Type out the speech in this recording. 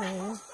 Oh.